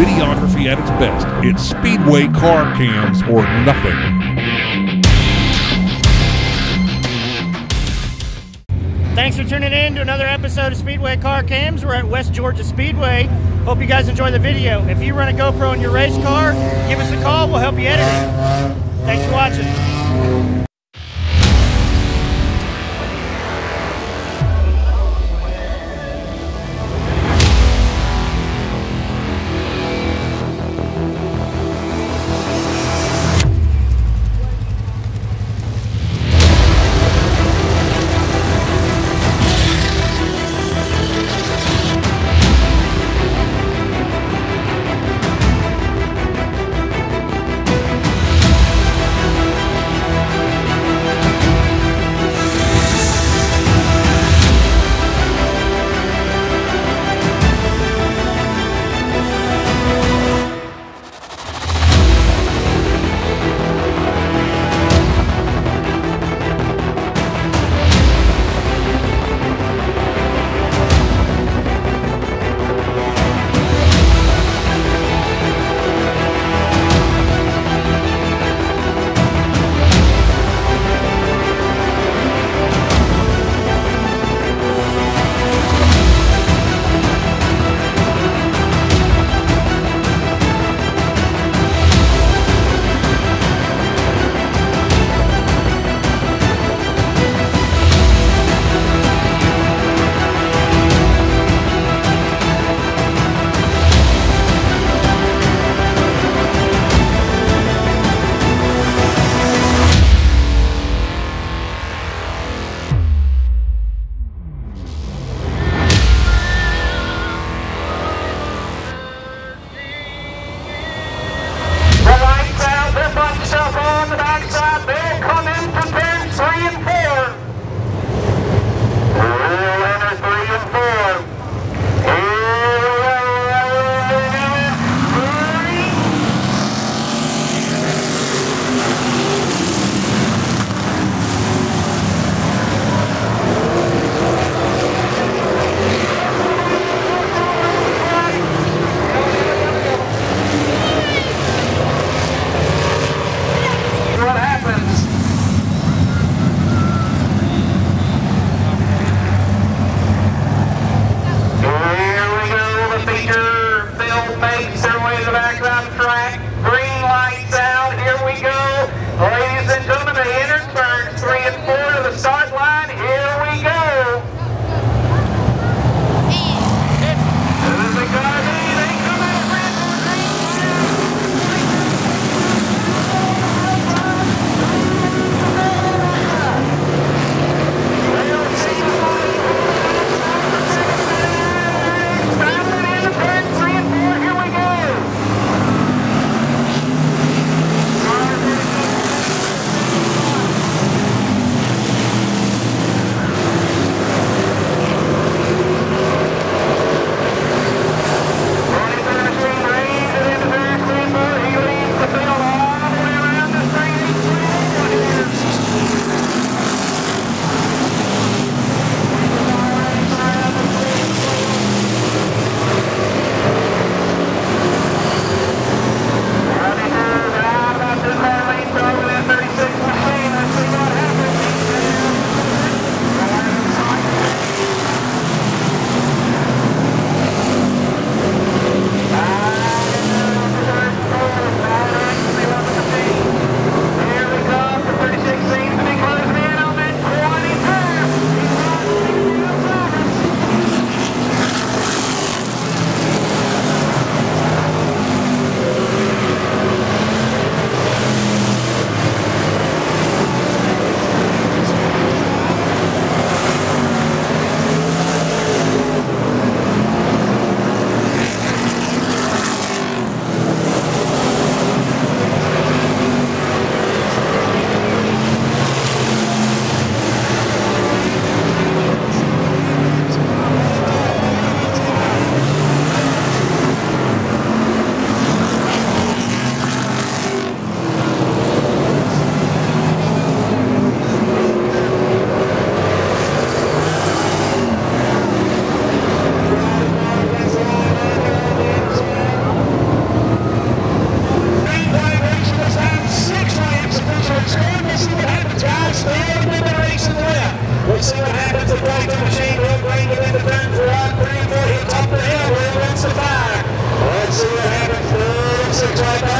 videography at its best. It's Speedway car cams or nothing. Thanks for tuning in to another episode of Speedway Car Cams. We're at West Georgia Speedway. Hope you guys enjoy the video. If you run a GoPro in your race car, give us a call. We'll help you edit it. Thanks for watching. Feature points. Machine will bring it into the hill. Let's see what happens. Four, six.